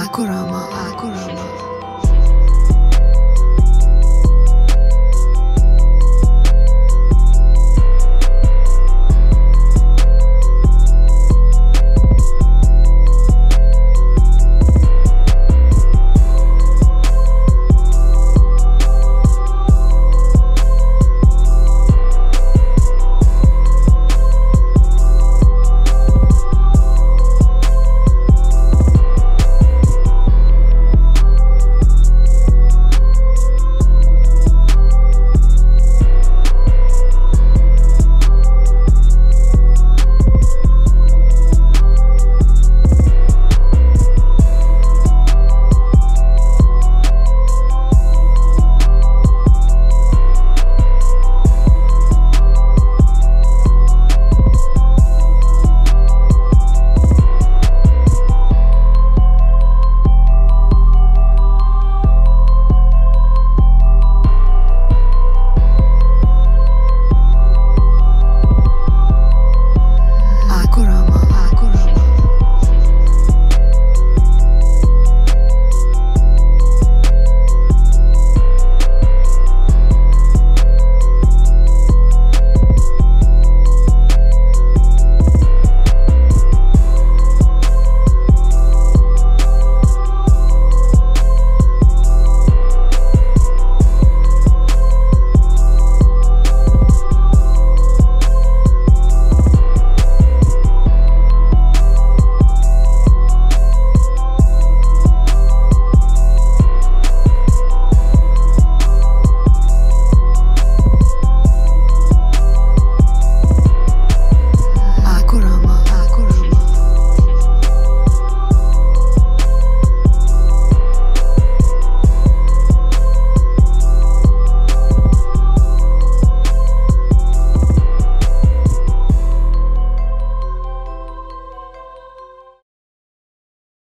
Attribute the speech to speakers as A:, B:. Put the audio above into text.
A: Akurama. Akurama.